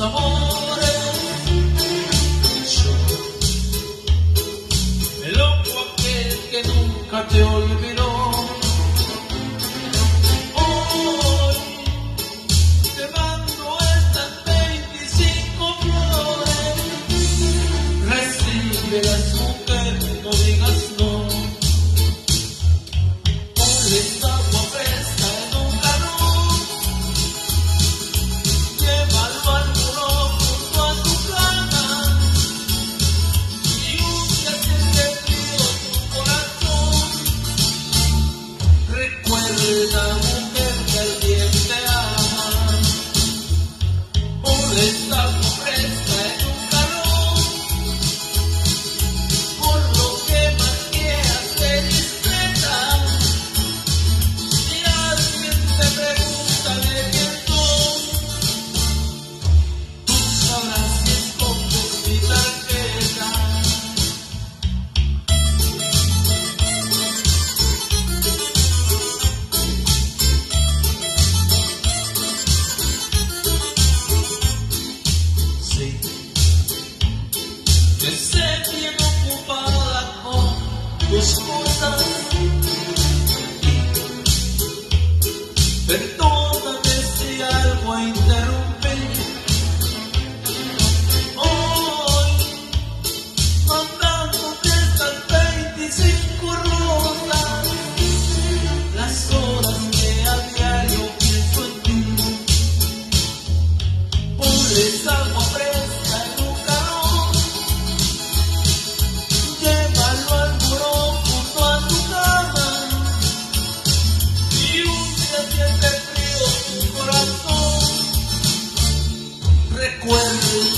so ¿Dónde? zemlje okupala tvom, gospoda. Gospoda. recuerdo.